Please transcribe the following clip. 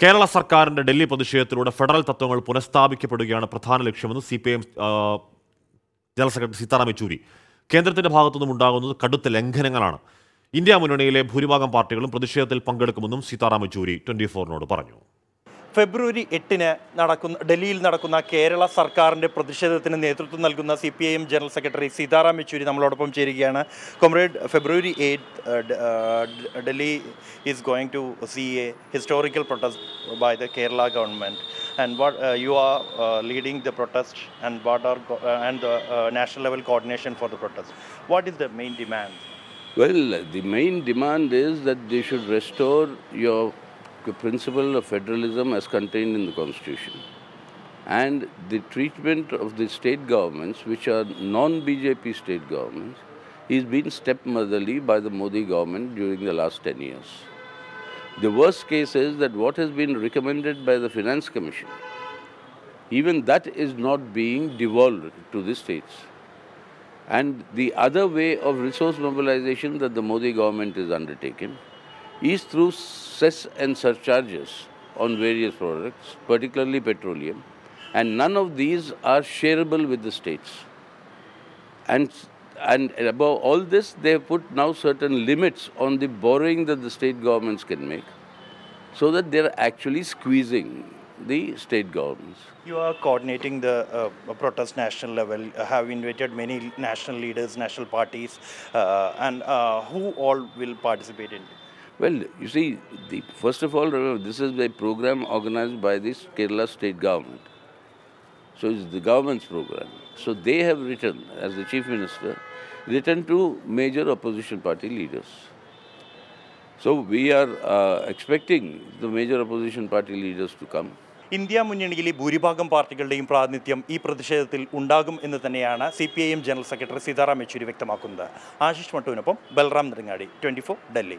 കേരള സർക്കാരിന്റെ ഡൽഹി പ്രതിഷേധത്തിലൂടെ ഫെഡറൽ തത്വങ്ങൾ പുനഃസ്ഥാപിക്കപ്പെടുകയാണ് പ്രധാന ലക്ഷ്യമെന്ന് C P M general secretary Sitaram Yechury. കേന്ദ്രത്തിന്റെ ഭാഗത്തുനിന്നും ഉണ്ടാകുന്നത് കടുത്ത ലംഘനങ്ങളാണ്. ഇന്ത്യ മുന്നണിയിലെ ഭൂരിഭാഗം പാർട്ടികളും പ്രതിഷേധത്തിൽ പങ്കെടുക്കുമെന്നും സീതാറാം യെച്ചൂരി ട്വന്റി ഫോറിനോട് പറഞ്ഞു. ഫെബ്രുവരി എട്ടിന് നടക്കുന്ന ഡൽഹിയിൽ നടക്കുന്ന കേരള സർക്കാരിന്റെ പ്രതിഷേധത്തിന് നേതൃത്വം നൽകുന്ന C P I M general secretary Sitaram Yechury നമ്മളോടൊപ്പം ചേരുകയാണ്. Comrade February eight Delhi is going to see a historical protest by the Kerala government and what you are leading the protest and what are and the national level coordination for the protest what is the main demand well the main demand they should restore your principle of federalism as contained in the Constitution. And the treatment of the state governments, which are non BJP state governments, is being stepmotherly by the Modi government during the last 10 years. The worst case is that what has been recommended by the Finance Commission, even that is not being devolved to the states. And the other way of resource mobilization that the Modi government is undertaken is through cess and surcharges on various products, particularly petroleum, and none of these are shareable with the states. And, and above all this, they have put now certain limits on the borrowing that the state governments can make, so that they are actually squeezing the state governments. You are coordinating the uh, protest national level, uh, have invited many national leaders, national parties, uh, and uh, who all will participate in it? Well, you see, the, first of all, remember, this is a program organized by this Kerala state government. So it's the government's program. So they have written, as the chief minister, written to major opposition party leaders. So we are uh, expecting the major opposition party leaders to come. India മുന്നണിയിലെ ഭൂരിഭാഗം പാർട്ടികളുടെയും പ്രാതിനിധ്യം ഈ പ്രതിഷേധത്തിൽ ഉണ്ടാകും എന്ന് തന്നെയാണ് C P I M general secretary Sitaram Yechury വ്യക്തമാക്കുന്നത് ആശിഷ് മട്ടുവിനൊപ്പം ബൽറാം നെടുങ്ങാടി ട്വന്റി ഫോർ ഡൽഹി